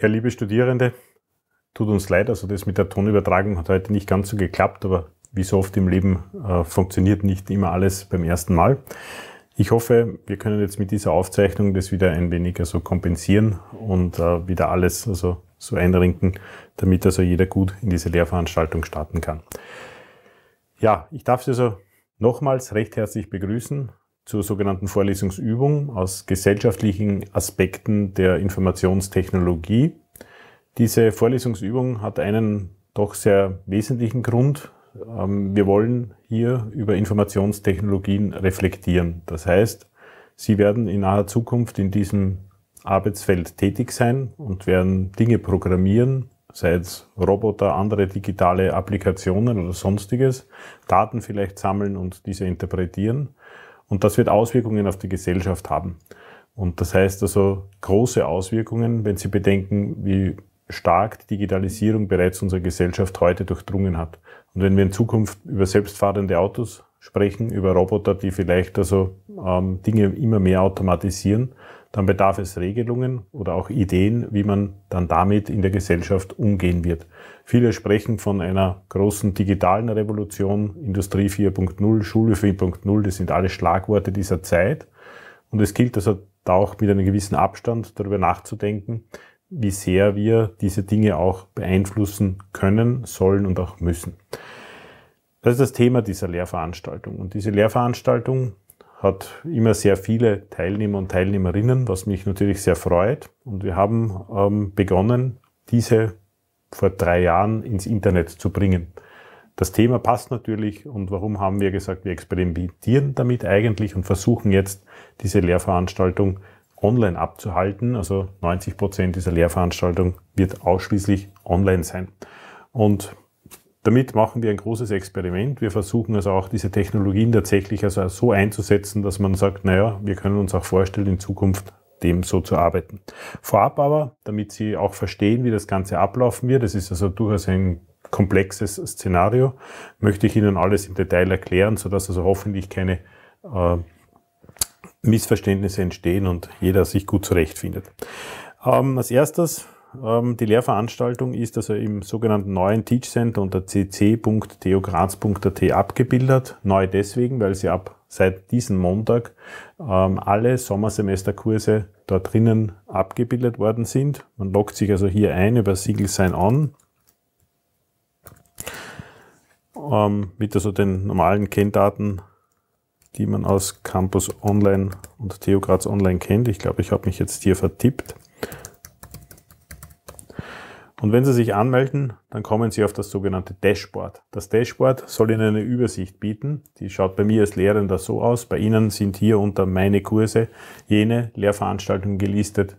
Ja, liebe Studierende, tut uns leid, also das mit der Tonübertragung hat heute nicht ganz so geklappt, aber wie so oft im Leben äh, funktioniert nicht immer alles beim ersten Mal. Ich hoffe, wir können jetzt mit dieser Aufzeichnung das wieder ein wenig also kompensieren und äh, wieder alles also so einrinken, damit also jeder gut in diese Lehrveranstaltung starten kann. Ja, ich darf Sie also nochmals recht herzlich begrüßen zur sogenannten Vorlesungsübung aus gesellschaftlichen Aspekten der Informationstechnologie. Diese Vorlesungsübung hat einen doch sehr wesentlichen Grund. Ähm, wir wollen hier über Informationstechnologien reflektieren. Das heißt, Sie werden in naher Zukunft in diesem Arbeitsfeld tätig sein und werden Dinge programmieren, sei es Roboter, andere digitale Applikationen oder sonstiges, Daten vielleicht sammeln und diese interpretieren. Und das wird Auswirkungen auf die Gesellschaft haben. Und das heißt also große Auswirkungen, wenn Sie bedenken, wie stark die Digitalisierung bereits unsere Gesellschaft heute durchdrungen hat. Und wenn wir in Zukunft über selbstfahrende Autos sprechen, über Roboter, die vielleicht also ähm, Dinge immer mehr automatisieren, dann bedarf es Regelungen oder auch Ideen, wie man dann damit in der Gesellschaft umgehen wird. Viele sprechen von einer großen digitalen Revolution, Industrie 4.0, Schule 4.0, das sind alle Schlagworte dieser Zeit. Und es gilt also da auch mit einem gewissen Abstand darüber nachzudenken, wie sehr wir diese Dinge auch beeinflussen können, sollen und auch müssen. Das ist das Thema dieser Lehrveranstaltung. Und diese Lehrveranstaltung hat immer sehr viele Teilnehmer und Teilnehmerinnen, was mich natürlich sehr freut. Und wir haben ähm, begonnen, diese vor drei Jahren ins Internet zu bringen. Das Thema passt natürlich und warum haben wir gesagt, wir experimentieren damit eigentlich und versuchen jetzt diese Lehrveranstaltung online abzuhalten. Also 90 Prozent dieser Lehrveranstaltung wird ausschließlich online sein. Und damit machen wir ein großes Experiment. Wir versuchen also auch diese Technologien tatsächlich also so einzusetzen, dass man sagt, naja, wir können uns auch vorstellen, in Zukunft dem so zu arbeiten. Vorab aber, damit Sie auch verstehen, wie das Ganze ablaufen wird, das ist also durchaus ein komplexes Szenario, möchte ich Ihnen alles im Detail erklären, sodass also hoffentlich keine äh, Missverständnisse entstehen und jeder sich gut zurechtfindet. Ähm, als erstes, ähm, die Lehrveranstaltung ist also im sogenannten neuen Teach Center unter cc.theograz.at abgebildet. Neu deswegen, weil sie ab seit diesem Montag ähm, alle Sommersemesterkurse dort drinnen abgebildet worden sind. Man loggt sich also hier ein über Single Sign-On ähm, mit also den normalen Kenndaten, die man aus Campus Online und Theograz Online kennt. Ich glaube, ich habe mich jetzt hier vertippt. Und wenn Sie sich anmelden, dann kommen Sie auf das sogenannte Dashboard. Das Dashboard soll Ihnen eine Übersicht bieten. Die schaut bei mir als Lehrender so aus. Bei Ihnen sind hier unter meine Kurse jene Lehrveranstaltungen gelistet,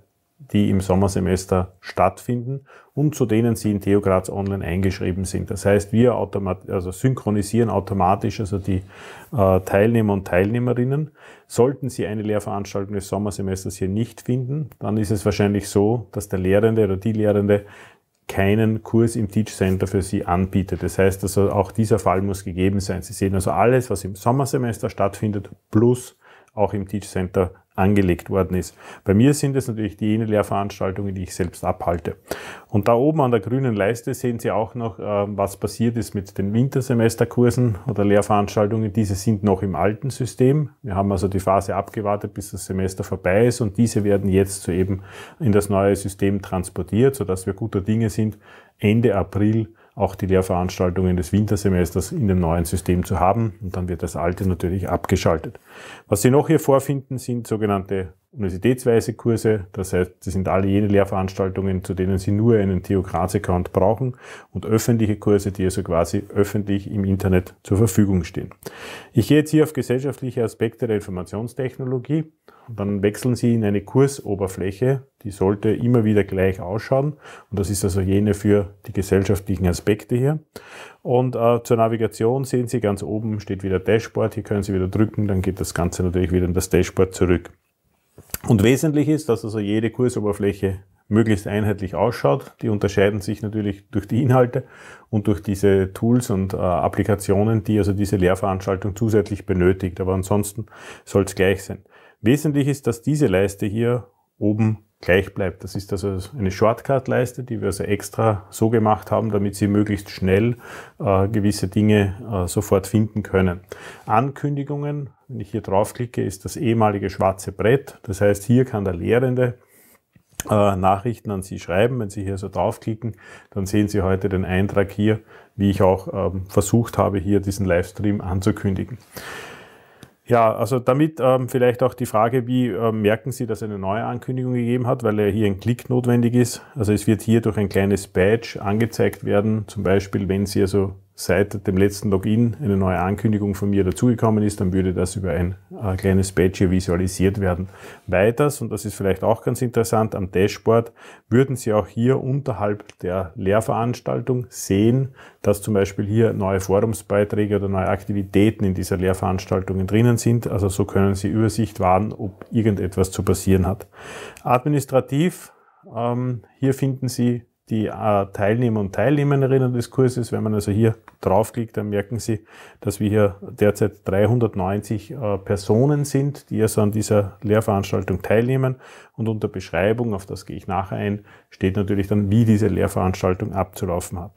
die im Sommersemester stattfinden und zu denen Sie in Theograz Online eingeschrieben sind. Das heißt, wir automat also synchronisieren automatisch also die äh, Teilnehmer und Teilnehmerinnen. Sollten Sie eine Lehrveranstaltung des Sommersemesters hier nicht finden, dann ist es wahrscheinlich so, dass der Lehrende oder die Lehrende keinen Kurs im Teach Center für Sie anbietet. Das heißt also, auch dieser Fall muss gegeben sein. Sie sehen also alles, was im Sommersemester stattfindet, plus auch im Teach Center angelegt worden ist. Bei mir sind es natürlich die jene Lehrveranstaltungen, die ich selbst abhalte. Und da oben an der grünen Leiste sehen Sie auch noch, äh, was passiert ist mit den Wintersemesterkursen oder Lehrveranstaltungen. Diese sind noch im alten System. Wir haben also die Phase abgewartet, bis das Semester vorbei ist und diese werden jetzt so eben in das neue System transportiert, sodass wir guter Dinge sind, Ende April auch die Lehrveranstaltungen des Wintersemesters in dem neuen System zu haben. Und dann wird das alte natürlich abgeschaltet. Was Sie noch hier vorfinden, sind sogenannte universitätsweise Kurse. Das heißt, das sind alle jene Lehrveranstaltungen, zu denen Sie nur einen Theograz-Account brauchen und öffentliche Kurse, die also quasi öffentlich im Internet zur Verfügung stehen. Ich gehe jetzt hier auf gesellschaftliche Aspekte der Informationstechnologie dann wechseln Sie in eine Kursoberfläche. Die sollte immer wieder gleich ausschauen und das ist also jene für die gesellschaftlichen Aspekte hier. Und äh, zur Navigation sehen Sie ganz oben steht wieder Dashboard. Hier können Sie wieder drücken, dann geht das Ganze natürlich wieder in das Dashboard zurück. Und wesentlich ist, dass also jede Kursoberfläche möglichst einheitlich ausschaut. Die unterscheiden sich natürlich durch die Inhalte und durch diese Tools und äh, Applikationen, die also diese Lehrveranstaltung zusätzlich benötigt. Aber ansonsten soll es gleich sein. Wesentlich ist, dass diese Leiste hier oben gleich bleibt. Das ist also eine Shortcut-Leiste, die wir also extra so gemacht haben, damit Sie möglichst schnell äh, gewisse Dinge äh, sofort finden können. Ankündigungen, wenn ich hier draufklicke, ist das ehemalige schwarze Brett. Das heißt, hier kann der Lehrende äh, Nachrichten an Sie schreiben. Wenn Sie hier so draufklicken, dann sehen Sie heute den Eintrag hier, wie ich auch ähm, versucht habe, hier diesen Livestream anzukündigen. Ja, also damit ähm, vielleicht auch die Frage, wie ähm, merken Sie, dass eine neue Ankündigung gegeben hat, weil ja hier ein Klick notwendig ist. Also es wird hier durch ein kleines Badge angezeigt werden, zum Beispiel wenn Sie also seit dem letzten Login eine neue Ankündigung von mir dazugekommen ist, dann würde das über ein äh, kleines Badge hier visualisiert werden. Weiters, und das ist vielleicht auch ganz interessant, am Dashboard würden Sie auch hier unterhalb der Lehrveranstaltung sehen, dass zum Beispiel hier neue Forumsbeiträge oder neue Aktivitäten in dieser Lehrveranstaltung drinnen sind. Also so können Sie Übersicht wahren, ob irgendetwas zu passieren hat. Administrativ, ähm, hier finden Sie die äh, Teilnehmer und Teilnehmerinnen des Kurses. Wenn man also hier draufklickt, dann merken Sie, dass wir hier derzeit 390 äh, Personen sind, die also an dieser Lehrveranstaltung teilnehmen. Und unter Beschreibung, auf das gehe ich nachher ein, steht natürlich dann, wie diese Lehrveranstaltung abzulaufen hat.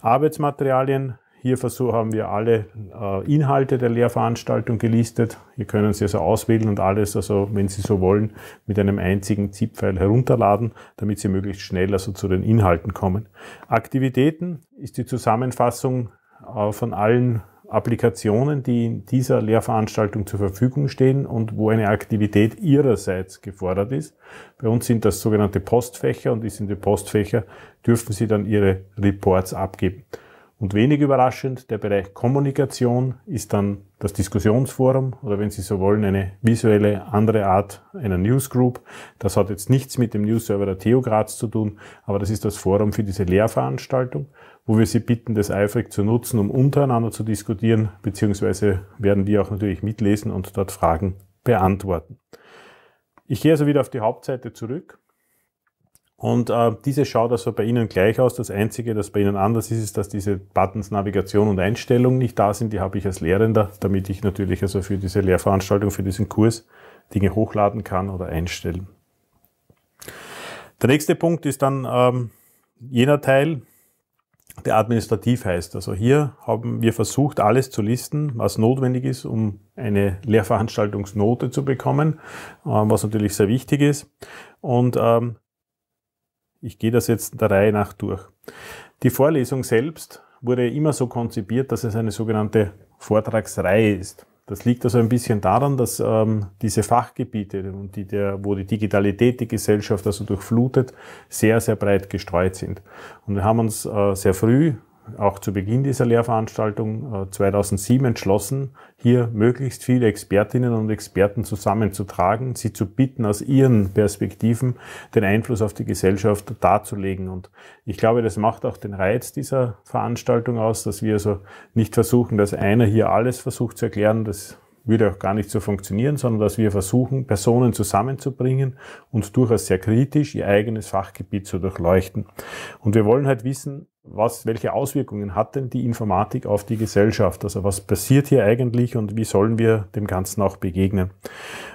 Arbeitsmaterialien, hier haben wir alle äh, Inhalte der Lehrveranstaltung gelistet. Hier können Sie also auswählen und alles, also wenn Sie so wollen, mit einem einzigen ZIP-File herunterladen, damit Sie möglichst schnell also zu den Inhalten kommen. Aktivitäten ist die Zusammenfassung äh, von allen Applikationen, die in dieser Lehrveranstaltung zur Verfügung stehen und wo eine Aktivität Ihrerseits gefordert ist. Bei uns sind das sogenannte Postfächer und in den Postfächer dürfen Sie dann Ihre Reports abgeben. Und wenig überraschend, der Bereich Kommunikation ist dann das Diskussionsforum oder wenn Sie so wollen, eine visuelle andere Art einer Newsgroup. Das hat jetzt nichts mit dem Newsserver der TU Graz zu tun, aber das ist das Forum für diese Lehrveranstaltung, wo wir Sie bitten, das eifrig zu nutzen, um untereinander zu diskutieren, beziehungsweise werden wir auch natürlich mitlesen und dort Fragen beantworten. Ich gehe also wieder auf die Hauptseite zurück und äh, diese schaut also bei Ihnen gleich aus. Das Einzige, das bei Ihnen anders ist, ist, dass diese Buttons Navigation und Einstellung nicht da sind. Die habe ich als Lehrender, damit ich natürlich also für diese Lehrveranstaltung, für diesen Kurs Dinge hochladen kann oder einstellen. Der nächste Punkt ist dann ähm, jener Teil, der administrativ heißt. Also hier haben wir versucht, alles zu listen, was notwendig ist, um eine Lehrveranstaltungsnote zu bekommen, äh, was natürlich sehr wichtig ist. Und ähm, ich gehe das jetzt der Reihe nach durch. Die Vorlesung selbst wurde immer so konzipiert, dass es eine sogenannte Vortragsreihe ist. Das liegt also ein bisschen daran, dass ähm, diese Fachgebiete, die der, wo die Digitalität die Gesellschaft also durchflutet, sehr, sehr breit gestreut sind. Und wir haben uns äh, sehr früh auch zu Beginn dieser Lehrveranstaltung 2007 äh, entschlossen, hier möglichst viele Expertinnen und Experten zusammenzutragen, sie zu bitten, aus ihren Perspektiven den Einfluss auf die Gesellschaft darzulegen. Und ich glaube, das macht auch den Reiz dieser Veranstaltung aus, dass wir also nicht versuchen, dass einer hier alles versucht zu erklären, das würde auch gar nicht so funktionieren, sondern dass wir versuchen, Personen zusammenzubringen und durchaus sehr kritisch ihr eigenes Fachgebiet zu durchleuchten. Und wir wollen halt wissen, was, welche Auswirkungen hat denn die Informatik auf die Gesellschaft? Also was passiert hier eigentlich und wie sollen wir dem Ganzen auch begegnen?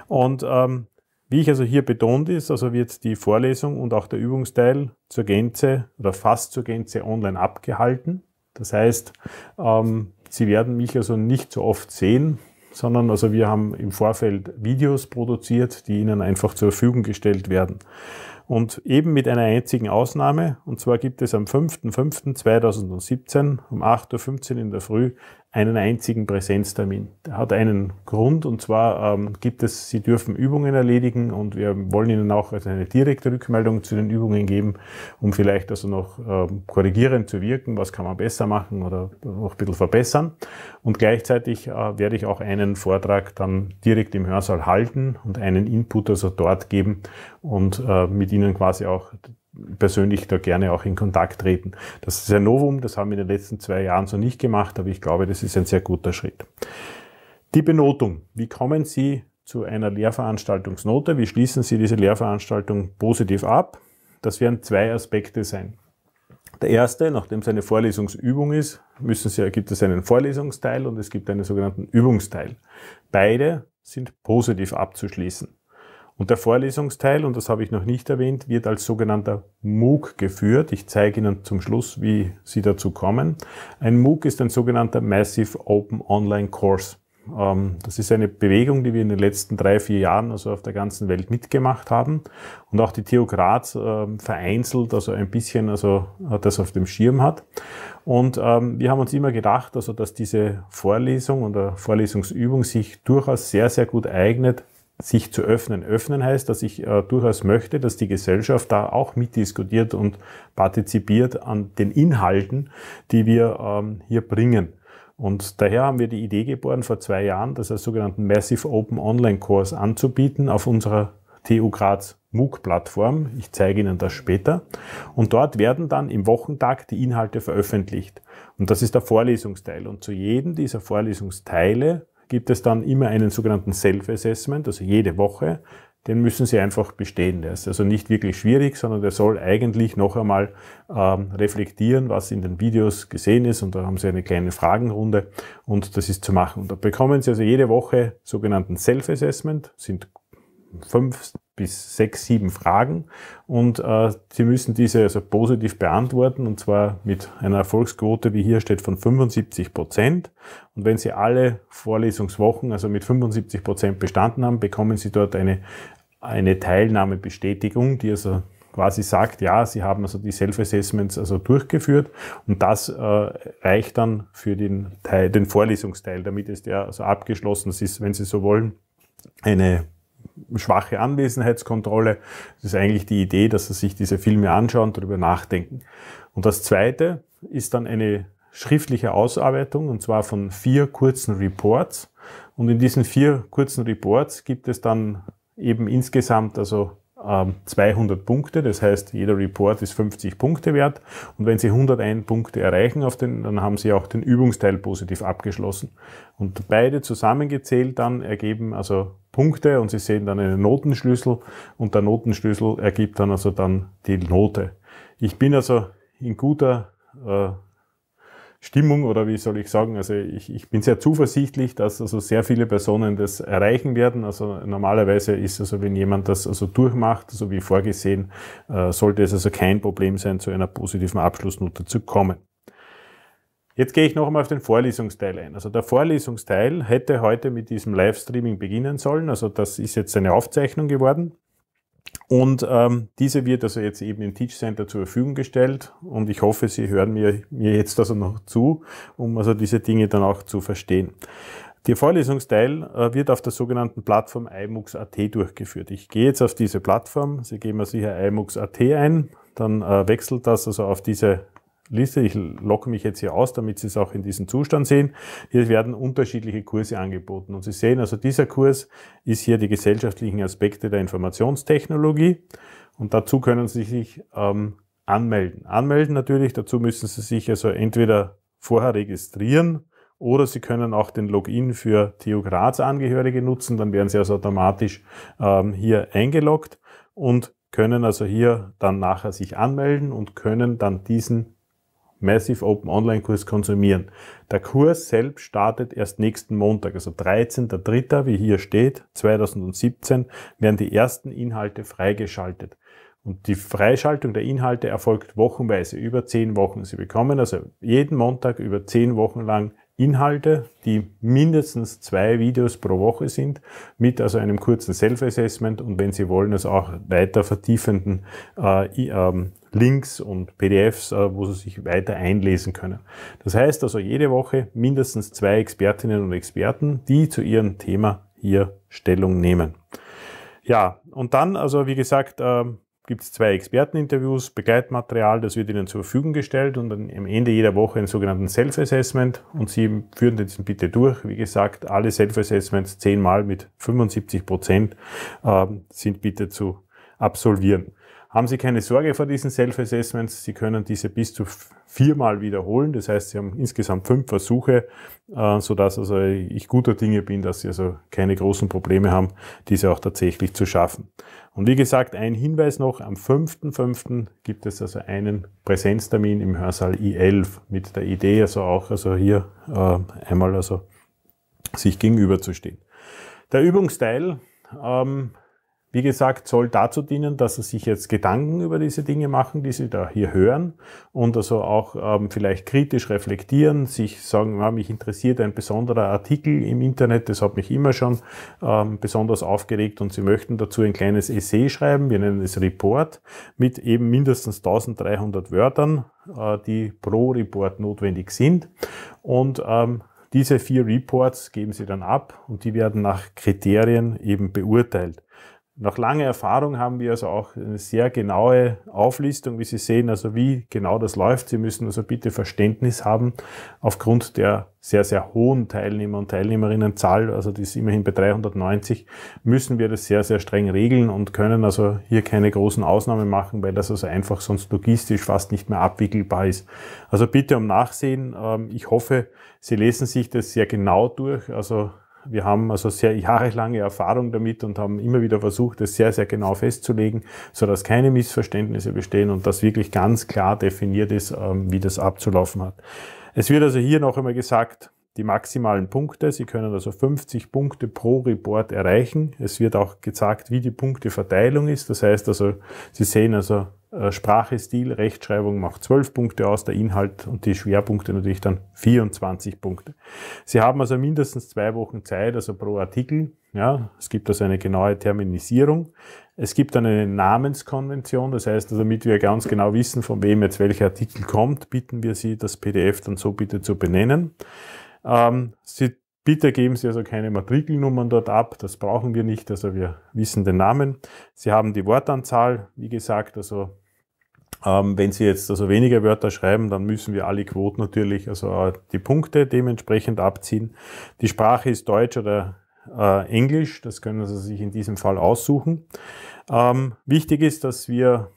Und ähm, wie ich also hier betont ist, also wird die Vorlesung und auch der Übungsteil zur Gänze oder fast zur Gänze online abgehalten. Das heißt, ähm, Sie werden mich also nicht so oft sehen, sondern also wir haben im Vorfeld Videos produziert, die Ihnen einfach zur Verfügung gestellt werden. Und eben mit einer einzigen Ausnahme, und zwar gibt es am 5.5.2017 um 8.15 Uhr in der Früh einen einzigen Präsenztermin. Der hat einen Grund und zwar ähm, gibt es, Sie dürfen Übungen erledigen und wir wollen Ihnen auch also eine direkte Rückmeldung zu den Übungen geben, um vielleicht also noch ähm, korrigierend zu wirken, was kann man besser machen oder noch ein bisschen verbessern. Und gleichzeitig äh, werde ich auch einen Vortrag dann direkt im Hörsaal halten und einen Input also dort geben und äh, mit Ihnen quasi auch persönlich da gerne auch in Kontakt treten. Das ist ein Novum, das haben wir in den letzten zwei Jahren so nicht gemacht, aber ich glaube, das ist ein sehr guter Schritt. Die Benotung. Wie kommen Sie zu einer Lehrveranstaltungsnote? Wie schließen Sie diese Lehrveranstaltung positiv ab? Das werden zwei Aspekte sein. Der erste, nachdem es eine Vorlesungsübung ist, müssen Sie, gibt es einen Vorlesungsteil und es gibt einen sogenannten Übungsteil. Beide sind positiv abzuschließen. Und der Vorlesungsteil, und das habe ich noch nicht erwähnt, wird als sogenannter MOOC geführt. Ich zeige Ihnen zum Schluss, wie Sie dazu kommen. Ein MOOC ist ein sogenannter Massive Open Online Course. Ähm, das ist eine Bewegung, die wir in den letzten drei, vier Jahren also auf der ganzen Welt mitgemacht haben. Und auch die TU Graz ähm, vereinzelt, also ein bisschen, also das auf dem Schirm hat. Und ähm, wir haben uns immer gedacht, also dass diese Vorlesung oder Vorlesungsübung sich durchaus sehr, sehr gut eignet, sich zu öffnen. Öffnen heißt, dass ich äh, durchaus möchte, dass die Gesellschaft da auch mitdiskutiert und partizipiert an den Inhalten, die wir ähm, hier bringen. Und daher haben wir die Idee geboren, vor zwei Jahren, das als sogenannten Massive Open Online Course anzubieten auf unserer TU Graz MOOC-Plattform. Ich zeige Ihnen das später. Und dort werden dann im Wochentag die Inhalte veröffentlicht. Und das ist der Vorlesungsteil. Und zu jedem dieser Vorlesungsteile gibt es dann immer einen sogenannten Self-Assessment, also jede Woche, den müssen Sie einfach bestehen. Der ist also nicht wirklich schwierig, sondern der soll eigentlich noch einmal ähm, reflektieren, was in den Videos gesehen ist. Und da haben Sie eine kleine Fragenrunde und das ist zu machen. Und da bekommen Sie also jede Woche sogenannten Self-Assessment, sind fünf bis sechs, sieben Fragen und äh, Sie müssen diese also positiv beantworten und zwar mit einer Erfolgsquote, wie hier steht, von 75 Prozent. Und wenn Sie alle Vorlesungswochen also mit 75 Prozent bestanden haben, bekommen Sie dort eine, eine Teilnahmebestätigung, die also quasi sagt, ja, Sie haben also die Self-Assessments also durchgeführt und das äh, reicht dann für den, Teil, den Vorlesungsteil, damit ist der also abgeschlossen. Ist, wenn Sie so wollen, eine schwache Anwesenheitskontrolle. Das ist eigentlich die Idee, dass sie sich diese Filme anschauen darüber nachdenken. Und das zweite ist dann eine schriftliche Ausarbeitung und zwar von vier kurzen Reports. Und in diesen vier kurzen Reports gibt es dann eben insgesamt also 200 ähm, Punkte. Das heißt, jeder Report ist 50 Punkte wert. Und wenn Sie 101 Punkte erreichen, auf den, dann haben Sie auch den Übungsteil positiv abgeschlossen. Und beide zusammengezählt dann ergeben also Punkte und Sie sehen dann einen Notenschlüssel und der Notenschlüssel ergibt dann also dann die Note. Ich bin also in guter äh, Stimmung oder wie soll ich sagen, also ich, ich bin sehr zuversichtlich, dass also sehr viele Personen das erreichen werden. Also normalerweise ist also, wenn jemand das also durchmacht, so wie vorgesehen, äh, sollte es also kein Problem sein, zu einer positiven Abschlussnote zu kommen. Jetzt gehe ich noch einmal auf den Vorlesungsteil ein. Also der Vorlesungsteil hätte heute mit diesem Livestreaming beginnen sollen. Also das ist jetzt eine Aufzeichnung geworden. Und ähm, diese wird also jetzt eben im Teach Center zur Verfügung gestellt und ich hoffe, Sie hören mir, mir jetzt also noch zu, um also diese Dinge dann auch zu verstehen. Der Vorlesungsteil äh, wird auf der sogenannten Plattform iMux.at durchgeführt. Ich gehe jetzt auf diese Plattform, Sie geben also hier iMux.at ein, dann äh, wechselt das also auf diese Liste. Ich locke mich jetzt hier aus, damit Sie es auch in diesem Zustand sehen. Hier werden unterschiedliche Kurse angeboten. Und Sie sehen also, dieser Kurs ist hier die gesellschaftlichen Aspekte der Informationstechnologie. Und dazu können Sie sich ähm, anmelden. Anmelden natürlich, dazu müssen Sie sich also entweder vorher registrieren oder Sie können auch den Login für TU Graz Angehörige nutzen. Dann werden Sie also automatisch ähm, hier eingeloggt und können also hier dann nachher sich anmelden und können dann diesen Massive Open Online Kurs konsumieren. Der Kurs selbst startet erst nächsten Montag, also 13.03., wie hier steht, 2017, werden die ersten Inhalte freigeschaltet. Und die Freischaltung der Inhalte erfolgt wochenweise, über zehn Wochen. Sie bekommen also jeden Montag über zehn Wochen lang Inhalte, die mindestens zwei Videos pro Woche sind, mit also einem kurzen Self-Assessment und wenn Sie wollen, also auch weiter vertiefenden äh, ähm, Links und PDFs, äh, wo Sie sich weiter einlesen können. Das heißt also jede Woche mindestens zwei Expertinnen und Experten, die zu ihrem Thema hier Stellung nehmen. Ja, und dann, also wie gesagt, äh, gibt es zwei Experteninterviews, Begleitmaterial, das wird Ihnen zur Verfügung gestellt und dann am Ende jeder Woche einen sogenannten Self-Assessment und Sie führen diesen bitte durch. Wie gesagt, alle Self-Assessments zehnmal mit 75 Prozent äh, sind bitte zu absolvieren. Haben Sie keine Sorge vor diesen Self-Assessments. Sie können diese bis zu viermal wiederholen. Das heißt, Sie haben insgesamt fünf Versuche, äh, sodass also ich guter Dinge bin, dass Sie also keine großen Probleme haben, diese auch tatsächlich zu schaffen. Und wie gesagt, ein Hinweis noch, am 5.5. gibt es also einen Präsenztermin im Hörsaal I11 mit der Idee, also auch also hier äh, einmal also sich gegenüberzustehen. Der Übungsteil ähm, wie gesagt, soll dazu dienen, dass Sie sich jetzt Gedanken über diese Dinge machen, die Sie da hier hören und also auch ähm, vielleicht kritisch reflektieren, sich sagen, ja, mich interessiert ein besonderer Artikel im Internet, das hat mich immer schon ähm, besonders aufgeregt und Sie möchten dazu ein kleines Essay schreiben, wir nennen es Report, mit eben mindestens 1300 Wörtern, äh, die pro Report notwendig sind und ähm, diese vier Reports geben Sie dann ab und die werden nach Kriterien eben beurteilt. Nach langer Erfahrung haben wir also auch eine sehr genaue Auflistung, wie Sie sehen, also wie genau das läuft. Sie müssen also bitte Verständnis haben aufgrund der sehr, sehr hohen Teilnehmer- und Teilnehmerinnenzahl, also die ist immerhin bei 390, müssen wir das sehr, sehr streng regeln und können also hier keine großen Ausnahmen machen, weil das also einfach sonst logistisch fast nicht mehr abwickelbar ist. Also bitte um Nachsehen. Ähm, ich hoffe, Sie lesen sich das sehr genau durch. Also wir haben also sehr jahrelange Erfahrung damit und haben immer wieder versucht, es sehr, sehr genau festzulegen, so dass keine Missverständnisse bestehen und dass wirklich ganz klar definiert ist, ähm, wie das abzulaufen hat. Es wird also hier noch einmal gesagt, die maximalen Punkte. Sie können also 50 Punkte pro Report erreichen. Es wird auch gesagt, wie die Punkteverteilung ist. Das heißt also, Sie sehen also äh, Sprache, Stil, Rechtschreibung macht 12 Punkte aus, der Inhalt und die Schwerpunkte natürlich dann 24 Punkte. Sie haben also mindestens zwei Wochen Zeit, also pro Artikel. Ja, es gibt also eine genaue Terminisierung. Es gibt dann eine Namenskonvention, das heißt, also damit wir ganz genau wissen, von wem jetzt welcher Artikel kommt, bitten wir Sie, das PDF dann so bitte zu benennen. Ähm, Sie Bitte geben Sie also keine Matrikelnummern dort ab, das brauchen wir nicht, also wir wissen den Namen. Sie haben die Wortanzahl, wie gesagt, also ähm, wenn Sie jetzt also weniger Wörter schreiben, dann müssen wir alle Quoten natürlich, also die Punkte dementsprechend abziehen. Die Sprache ist Deutsch oder äh, Englisch, das können Sie sich in diesem Fall aussuchen. Ähm, wichtig ist, dass wir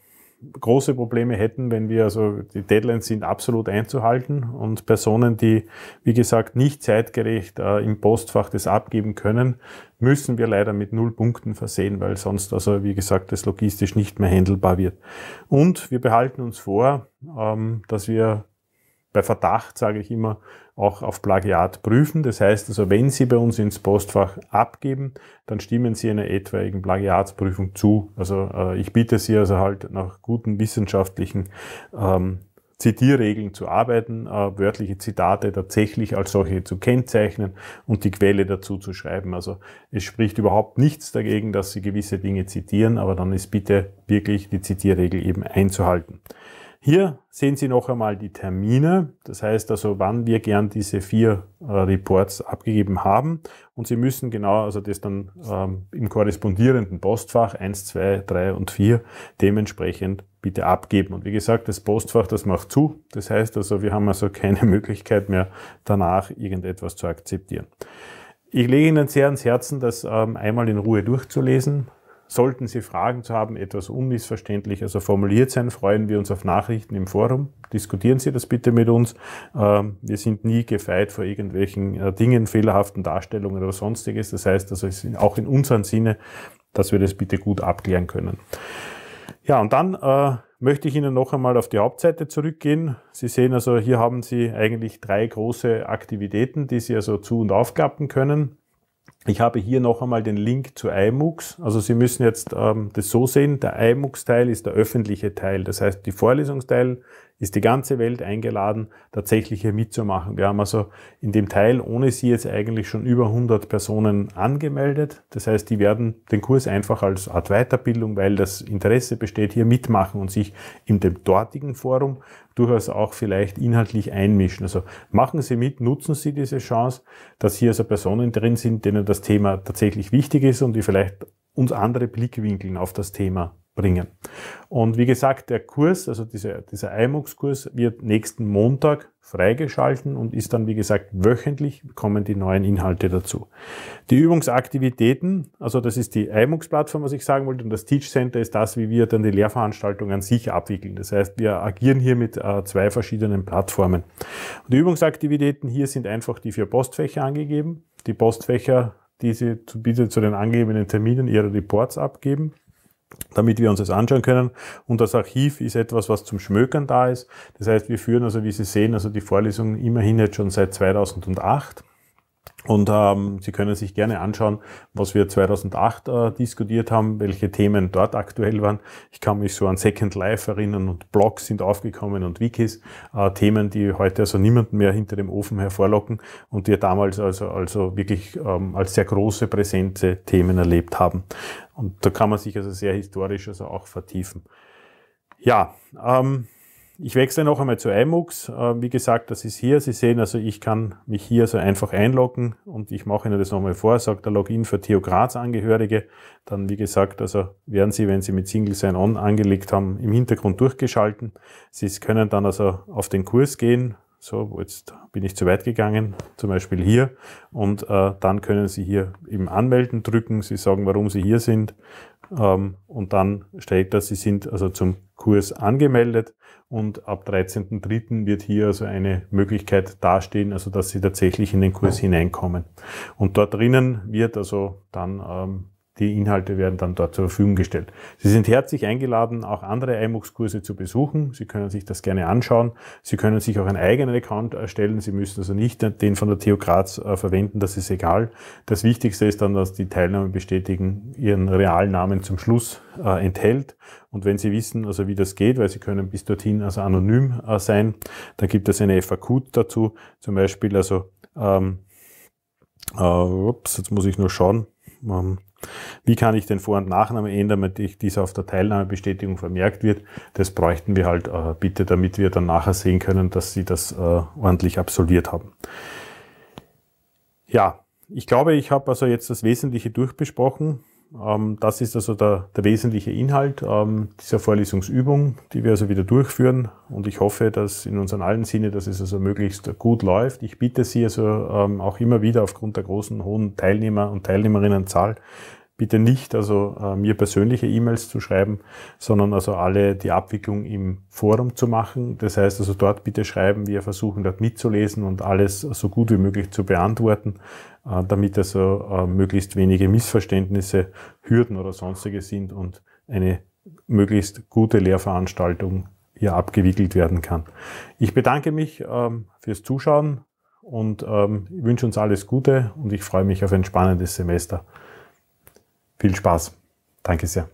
große Probleme hätten, wenn wir, also die Deadlines sind absolut einzuhalten und Personen, die, wie gesagt, nicht zeitgerecht äh, im Postfach das abgeben können, müssen wir leider mit null Punkten versehen, weil sonst, also wie gesagt, das logistisch nicht mehr handelbar wird. Und wir behalten uns vor, ähm, dass wir bei Verdacht, sage ich immer, auch auf Plagiat prüfen. Das heißt also, wenn Sie bei uns ins Postfach abgeben, dann stimmen Sie einer etwaigen Plagiatsprüfung zu. Also äh, ich bitte Sie also halt nach guten wissenschaftlichen ähm, Zitierregeln zu arbeiten, äh, wörtliche Zitate tatsächlich als solche zu kennzeichnen und die Quelle dazu zu schreiben. Also es spricht überhaupt nichts dagegen, dass Sie gewisse Dinge zitieren, aber dann ist bitte wirklich die Zitierregel eben einzuhalten. Hier sehen Sie noch einmal die Termine, das heißt also, wann wir gern diese vier äh, Reports abgegeben haben. Und Sie müssen genau, also das dann ähm, im korrespondierenden Postfach 1, 2, 3 und 4 dementsprechend bitte abgeben. Und wie gesagt, das Postfach, das macht zu. Das heißt also, wir haben also keine Möglichkeit mehr danach irgendetwas zu akzeptieren. Ich lege Ihnen sehr ans Herzen, das ähm, einmal in Ruhe durchzulesen. Sollten Sie Fragen zu haben, etwas unmissverständlich, also formuliert sein, freuen wir uns auf Nachrichten im Forum. Diskutieren Sie das bitte mit uns. Ähm, wir sind nie gefeit vor irgendwelchen äh, Dingen, fehlerhaften Darstellungen oder sonstiges. Das heißt, also es ist auch in unserem Sinne, dass wir das bitte gut abklären können. Ja, und dann äh, möchte ich Ihnen noch einmal auf die Hauptseite zurückgehen. Sie sehen also, hier haben Sie eigentlich drei große Aktivitäten, die Sie also zu- und aufklappen können. Ich habe hier noch einmal den Link zu iMux. Also Sie müssen jetzt ähm, das so sehen, der iMux-Teil ist der öffentliche Teil. Das heißt, die Vorlesungsteil ist die ganze Welt eingeladen, tatsächlich hier mitzumachen. Wir haben also in dem Teil ohne Sie jetzt eigentlich schon über 100 Personen angemeldet. Das heißt, die werden den Kurs einfach als Art Weiterbildung, weil das Interesse besteht, hier mitmachen und sich in dem dortigen Forum durchaus auch vielleicht inhaltlich einmischen. Also machen Sie mit, nutzen Sie diese Chance, dass hier also Personen drin sind, denen das Thema tatsächlich wichtig ist und die vielleicht uns andere Blickwinkeln auf das Thema bringen. Und wie gesagt, der Kurs, also dieser, dieser IMOX-Kurs wird nächsten Montag freigeschalten und ist dann, wie gesagt, wöchentlich kommen die neuen Inhalte dazu. Die Übungsaktivitäten, also das ist die IMOX-Plattform, was ich sagen wollte, und das Teach Center ist das, wie wir dann die Lehrveranstaltungen an sich abwickeln. Das heißt, wir agieren hier mit äh, zwei verschiedenen Plattformen. Und die Übungsaktivitäten hier sind einfach die vier Postfächer angegeben. Die Postfächer, die Sie bitte zu den angegebenen Terminen Ihre Reports abgeben damit wir uns das anschauen können. Und das Archiv ist etwas, was zum Schmökern da ist. Das heißt, wir führen also, wie Sie sehen, also die Vorlesungen immerhin jetzt schon seit 2008. Und ähm, Sie können sich gerne anschauen, was wir 2008 äh, diskutiert haben, welche Themen dort aktuell waren. Ich kann mich so an Second Life erinnern und Blogs sind aufgekommen und Wikis, äh, Themen, die heute also niemanden mehr hinter dem Ofen hervorlocken und wir damals also, also wirklich ähm, als sehr große, präsente Themen erlebt haben. Und da kann man sich also sehr historisch also auch vertiefen. Ja, ähm, ich wechsle noch einmal zu iMux. Äh, wie gesagt, das ist hier. Sie sehen also, ich kann mich hier so einfach einloggen und ich mache Ihnen das nochmal vor. Sagt der Login für Theo Graz Angehörige. Dann, wie gesagt, also werden Sie, wenn Sie mit Single Sign-On angelegt haben, im Hintergrund durchgeschalten. Sie können dann also auf den Kurs gehen. So, jetzt bin ich zu weit gegangen, zum Beispiel hier. Und äh, dann können Sie hier eben anmelden drücken. Sie sagen, warum Sie hier sind. Ähm, und dann steht da, Sie sind also zum Kurs angemeldet und ab 13.03. wird hier also eine Möglichkeit dastehen, also dass Sie tatsächlich in den Kurs hineinkommen. Und dort drinnen wird also dann ähm, die Inhalte werden dann dort zur Verfügung gestellt. Sie sind herzlich eingeladen, auch andere iMux-Kurse zu besuchen. Sie können sich das gerne anschauen. Sie können sich auch einen eigenen Account erstellen. Sie müssen also nicht den von der TU Graz äh, verwenden, das ist egal. Das Wichtigste ist dann, dass die Teilnahme bestätigen ihren realen Namen zum Schluss äh, enthält. Und wenn Sie wissen, also wie das geht, weil Sie können bis dorthin also anonym äh, sein, dann gibt es eine FAQ dazu. Zum Beispiel also, ähm, äh, ups, jetzt muss ich nur schauen. Ähm, wie kann ich den Vor- und Nachname ändern, damit dies auf der Teilnahmebestätigung vermerkt wird? Das bräuchten wir halt äh, bitte, damit wir dann nachher sehen können, dass Sie das äh, ordentlich absolviert haben. Ja, ich glaube, ich habe also jetzt das Wesentliche durchbesprochen. Ähm, das ist also der, der wesentliche Inhalt ähm, dieser Vorlesungsübung, die wir also wieder durchführen. Und ich hoffe, dass in unseren allen Sinne, dass es also möglichst gut läuft. Ich bitte Sie also ähm, auch immer wieder aufgrund der großen, hohen Teilnehmer- und Teilnehmerinnenzahl, bitte nicht also äh, mir persönliche E-Mails zu schreiben, sondern also alle die Abwicklung im Forum zu machen. Das heißt also dort bitte schreiben, wir versuchen dort mitzulesen und alles so gut wie möglich zu beantworten, äh, damit also äh, möglichst wenige Missverständnisse, Hürden oder sonstige sind und eine möglichst gute Lehrveranstaltung hier abgewickelt werden kann. Ich bedanke mich ähm, fürs Zuschauen und ähm, wünsche uns alles Gute und ich freue mich auf ein spannendes Semester. Viel Spaß. Danke sehr.